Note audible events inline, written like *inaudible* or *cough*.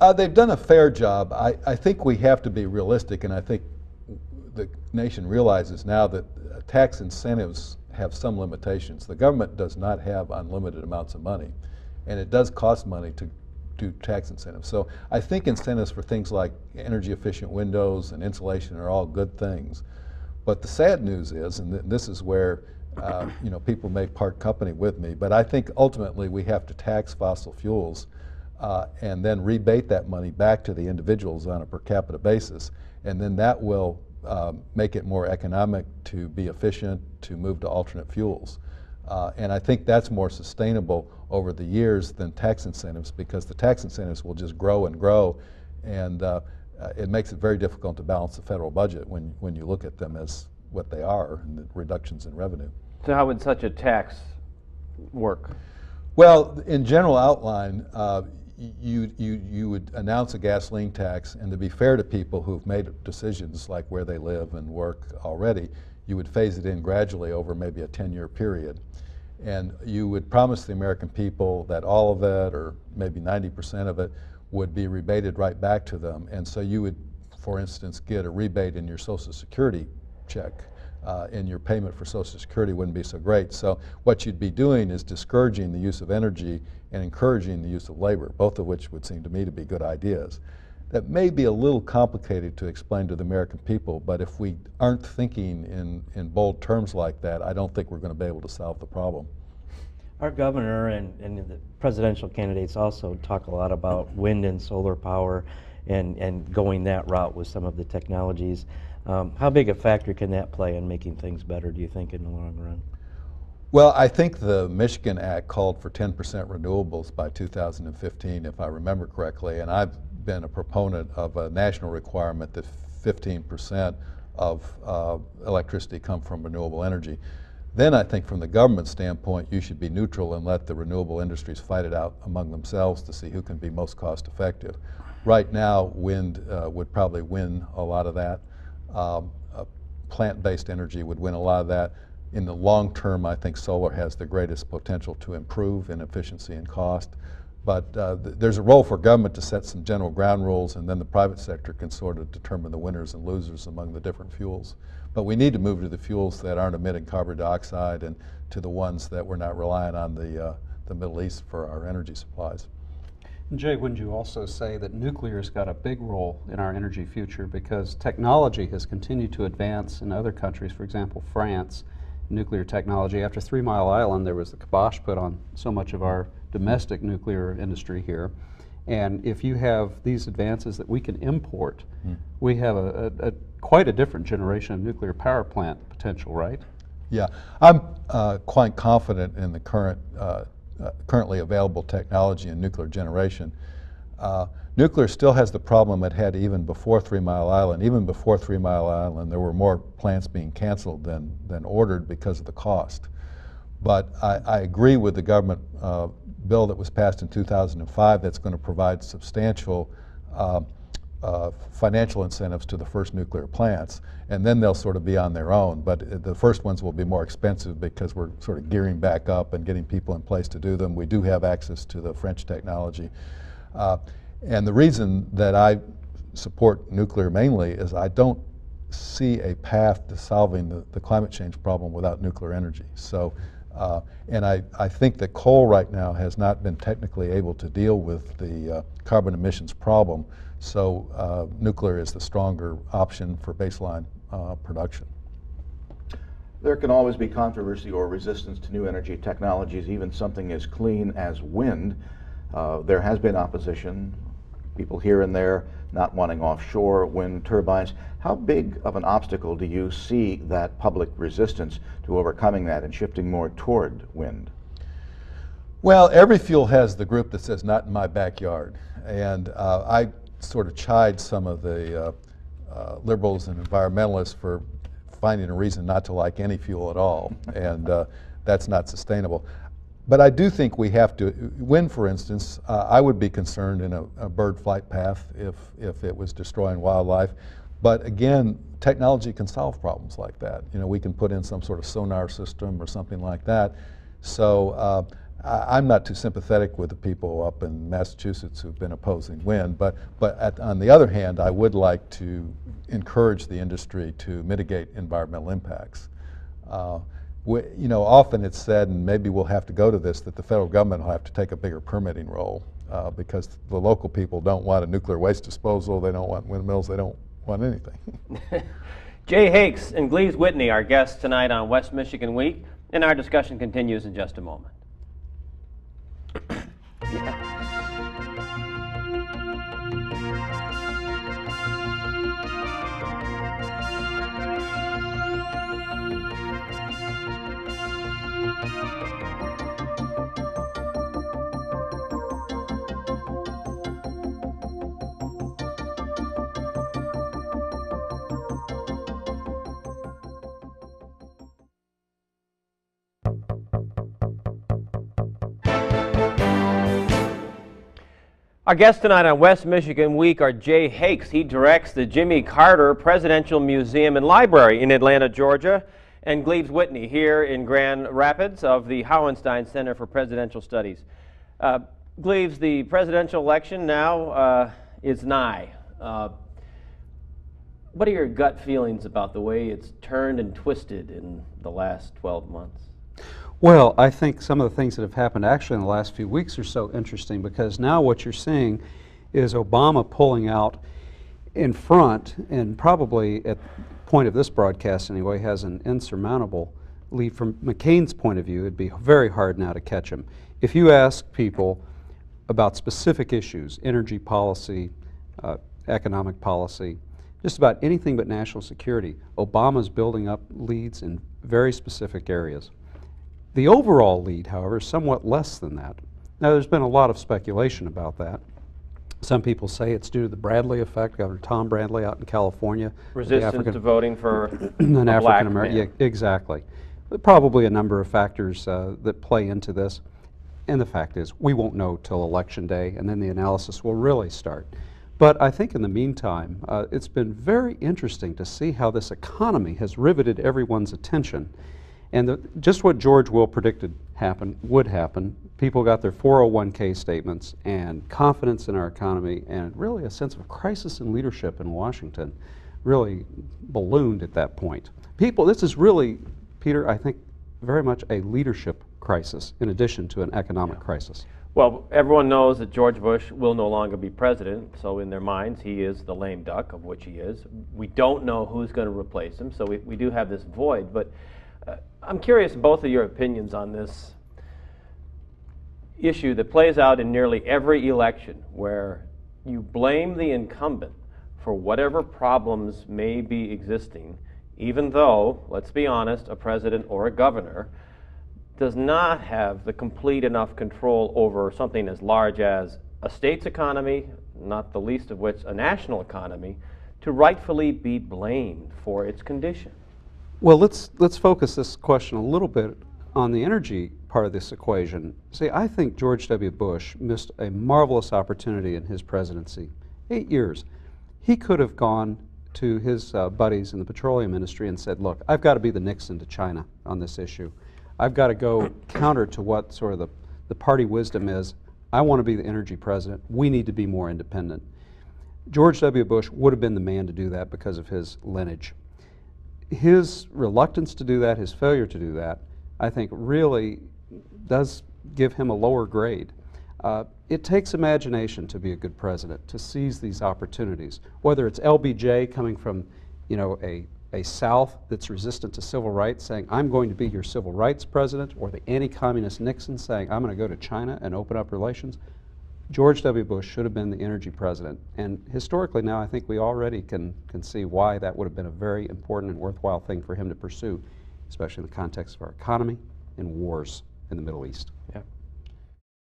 Uh, they've done a fair job. I, I think we have to be realistic, and I think the nation realizes now that uh, tax incentives have some limitations. The government does not have unlimited amounts of money, and it does cost money to do tax incentives. So I think incentives for things like energy efficient windows and insulation are all good things. But the sad news is, and th this is where uh, you know people may part company with me, but I think ultimately we have to tax fossil fuels uh, and then rebate that money back to the individuals on a per capita basis, and then that will um, make it more economic to be efficient, to move to alternate fuels. Uh, and I think that's more sustainable over the years than tax incentives because the tax incentives will just grow and grow and uh, uh, it makes it very difficult to balance the federal budget when, when you look at them as what they are and the reductions in revenue. So how would such a tax work? Well, in general outline, uh, you, you, you would announce a gasoline tax, and to be fair to people who've made decisions like where they live and work already, you would phase it in gradually over maybe a 10-year period. And you would promise the American people that all of it, or maybe 90% of it, would be rebated right back to them. And so you would, for instance, get a rebate in your Social Security check. Uh, and your payment for Social Security wouldn't be so great. So what you'd be doing is discouraging the use of energy and encouraging the use of labor, both of which would seem to me to be good ideas that may be a little complicated to explain to the American people, but if we aren't thinking in, in bold terms like that, I don't think we're going to be able to solve the problem. Our governor and, and the presidential candidates also talk a lot about wind and solar power and, and going that route with some of the technologies. Um, how big a factor can that play in making things better, do you think, in the long run? Well, I think the Michigan Act called for 10% renewables by 2015, if I remember correctly, and I've been a proponent of a national requirement that 15% of uh, electricity come from renewable energy. Then I think from the government standpoint, you should be neutral and let the renewable industries fight it out among themselves to see who can be most cost effective. Right now, wind uh, would probably win a lot of that. Um, uh, Plant-based energy would win a lot of that. In the long term, I think solar has the greatest potential to improve in efficiency and cost. But uh, th there's a role for government to set some general ground rules, and then the private sector can sort of determine the winners and losers among the different fuels. But we need to move to the fuels that aren't emitting carbon dioxide and to the ones that we're not relying on the, uh, the Middle East for our energy supplies. Jay, wouldn't you also say that nuclear has got a big role in our energy future because technology has continued to advance in other countries, for example, France, nuclear technology. After Three Mile Island, there was the kibosh put on so much of our domestic nuclear industry here. And if you have these advances that we can import, mm. we have a, a, a, quite a different generation of nuclear power plant potential, right? Yeah, I'm uh, quite confident in the current, uh, uh, currently available technology in nuclear generation. Uh, nuclear still has the problem it had even before Three Mile Island. Even before Three Mile Island, there were more plants being canceled than, than ordered because of the cost. But I, I agree with the government uh, bill that was passed in 2005 that's going to provide substantial uh, financial incentives to the first nuclear plants, and then they'll sort of be on their own. But the first ones will be more expensive because we're sort of gearing back up and getting people in place to do them. We do have access to the French technology. Uh, and the reason that I support nuclear mainly is I don't see a path to solving the, the climate change problem without nuclear energy. So uh, and I, I think that coal right now has not been technically able to deal with the uh, carbon emissions problem, so uh, nuclear is the stronger option for baseline uh, production. There can always be controversy or resistance to new energy technologies, even something as clean as wind. Uh, there has been opposition, people here and there not wanting offshore wind turbines. How big of an obstacle do you see that public resistance to overcoming that and shifting more toward wind? Well, every fuel has the group that says, not in my backyard. And uh, I sort of chide some of the uh, uh, liberals and environmentalists for finding a reason not to like any fuel at all. *laughs* and uh, that's not sustainable. But I do think we have to, wind for instance, uh, I would be concerned in a, a, bird flight path if, if it was destroying wildlife. But again, technology can solve problems like that. You know, we can put in some sort of sonar system or something like that. So uh, I'm not too sympathetic with the people up in Massachusetts who've been opposing wind, but, but at, on the other hand, I would like to encourage the industry to mitigate environmental impacts. Uh, we, you know, often it's said, and maybe we'll have to go to this, that the federal government will have to take a bigger permitting role uh, because the local people don't want a nuclear waste disposal, they don't want windmills, they don't want anything. *laughs* *laughs* Jay Hakes and Gleaves Whitney, our guests tonight on West Michigan Week, and our discussion continues in just a moment. 见。Our guests tonight on West Michigan Week are Jay Hakes. He directs the Jimmy Carter Presidential Museum and Library in Atlanta, Georgia, and Gleaves Whitney here in Grand Rapids of the Hauenstein Center for Presidential Studies. Uh, Gleaves, the presidential election now uh, is nigh. Uh, what are your gut feelings about the way it's turned and twisted in the last 12 months? Well, I think some of the things that have happened actually in the last few weeks are so interesting because now what you're seeing is Obama pulling out in front and probably at the point of this broadcast anyway has an insurmountable lead from McCain's point of view it'd be very hard now to catch him. If you ask people about specific issues, energy policy, uh, economic policy, just about anything but national security, Obama's building up leads in very specific areas. The overall lead, however, is somewhat less than that. Now, there's been a lot of speculation about that. Some people say it's due to the Bradley effect, Governor Tom Bradley out in California. Resistance African- to voting for *clears throat* an African American. Yeah, exactly. But Probably a number of factors uh, that play into this. And the fact is, we won't know till election day, and then the analysis will really start. But I think in the meantime, uh, it's been very interesting to see how this economy has riveted everyone's attention. And the, just what George Will predicted happen would happen. People got their 401k statements and confidence in our economy and really a sense of crisis in leadership in Washington really ballooned at that point. People, this is really, Peter, I think, very much a leadership crisis in addition to an economic crisis. Well, everyone knows that George Bush will no longer be president, so in their minds, he is the lame duck, of which he is. We don't know who's going to replace him, so we, we do have this void. But Uh, I'm curious both of your opinions on this issue that plays out in nearly every election, where you blame the incumbent for whatever problems may be existing, even though, let's be honest, a president or a governor does not have the complete enough control over something as large as a state's economy, not the least of which a national economy, to rightfully be blamed for its condition. Well, let's, let's focus this question a little bit on the energy part of this equation. See, I think George W. Bush missed a marvelous opportunity in his presidency. Eight years. He could have gone to his uh, buddies in the petroleum industry and said, look, I've got to be the Nixon to China on this issue. I've got to go counter to what sort of the, the party wisdom is. I want to be the energy president. We need to be more independent. George W. Bush would have been the man to do that because of his lineage his reluctance to do that, his failure to do that, I think really does give him a lower grade. Uh, it takes imagination to be a good president, to seize these opportunities, whether it's LBJ coming from, you know, a, a South that's resistant to civil rights saying, I'm going to be your civil rights president, or the anti-communist Nixon saying, I'm going to go to China and open up relations. George W. Bush should have been the energy president. And historically now, I think we already can, can see why that would have been a very important and worthwhile thing for him to pursue, especially in the context of our economy and wars in the Middle East. Yeah.